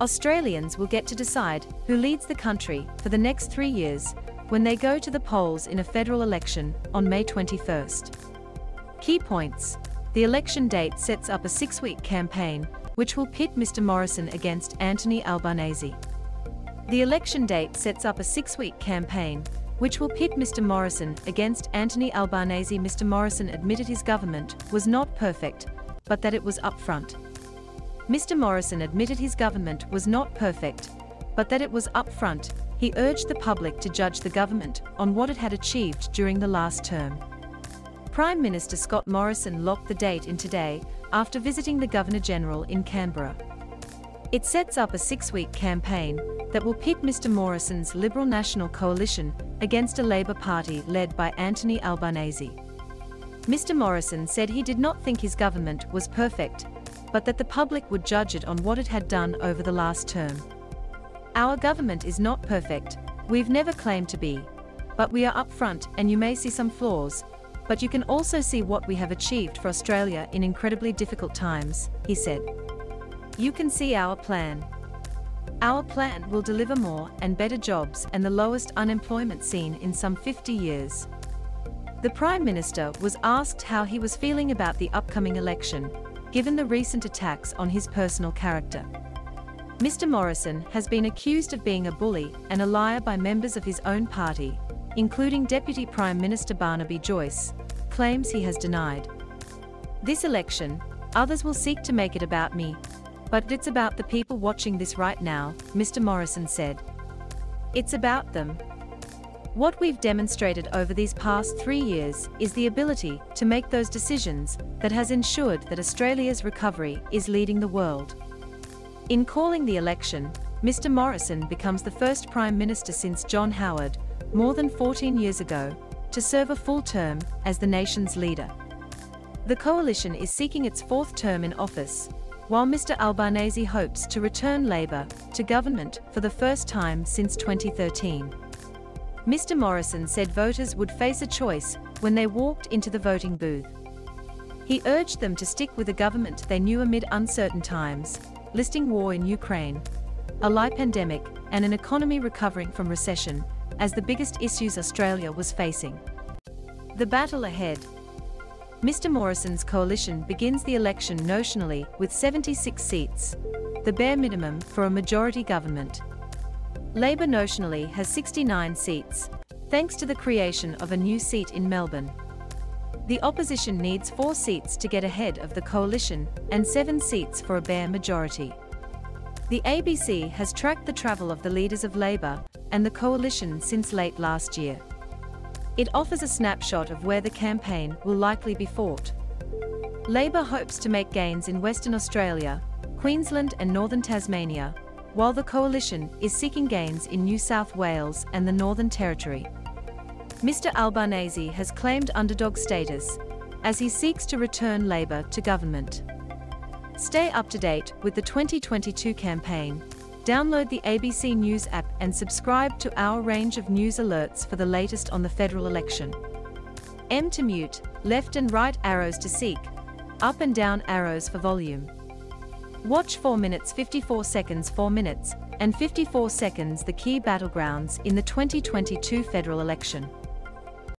Australians will get to decide who leads the country for the next three years when they go to the polls in a federal election on May 21st. Key points. The election date sets up a six-week campaign, which will pit Mr Morrison against Anthony Albanese. The election date sets up a six-week campaign, which will pit Mr Morrison against Anthony Albanese. Mr Morrison admitted his government was not perfect, but that it was upfront. Mr Morrison admitted his government was not perfect, but that it was upfront. He urged the public to judge the government on what it had achieved during the last term. Prime Minister Scott Morrison locked the date in today after visiting the Governor-General in Canberra. It sets up a six-week campaign that will pit Mr Morrison's Liberal National Coalition against a Labor Party led by Anthony Albanese. Mr Morrison said he did not think his government was perfect, but that the public would judge it on what it had done over the last term. Our government is not perfect, we've never claimed to be. But we are upfront and you may see some flaws, but you can also see what we have achieved for Australia in incredibly difficult times, he said. You can see our plan. Our plan will deliver more and better jobs and the lowest unemployment seen in some 50 years. The Prime Minister was asked how he was feeling about the upcoming election, given the recent attacks on his personal character. Mr Morrison has been accused of being a bully and a liar by members of his own party, including Deputy Prime Minister Barnaby Joyce, claims he has denied. This election, others will seek to make it about me, but it's about the people watching this right now, Mr Morrison said. It's about them, what we've demonstrated over these past three years is the ability to make those decisions that has ensured that Australia's recovery is leading the world. In calling the election, Mr Morrison becomes the first Prime Minister since John Howard, more than 14 years ago, to serve a full term as the nation's leader. The coalition is seeking its fourth term in office, while Mr Albanese hopes to return Labor to government for the first time since 2013. Mr Morrison said voters would face a choice when they walked into the voting booth. He urged them to stick with a government they knew amid uncertain times, listing war in Ukraine, a lie pandemic, and an economy recovering from recession as the biggest issues Australia was facing. The battle ahead. Mr Morrison's coalition begins the election notionally with 76 seats, the bare minimum for a majority government. Labor notionally has 69 seats, thanks to the creation of a new seat in Melbourne. The opposition needs four seats to get ahead of the coalition and seven seats for a bare majority. The ABC has tracked the travel of the leaders of Labor and the coalition since late last year. It offers a snapshot of where the campaign will likely be fought. Labor hopes to make gains in Western Australia, Queensland and Northern Tasmania, while the coalition is seeking gains in New South Wales and the Northern Territory. Mr Albanese has claimed underdog status as he seeks to return Labor to government. Stay up to date with the 2022 campaign. Download the ABC News app and subscribe to our range of news alerts for the latest on the federal election. M to mute, left and right arrows to seek, up and down arrows for volume. Watch 4 minutes 54 seconds 4 minutes and 54 seconds the key battlegrounds in the 2022 federal election.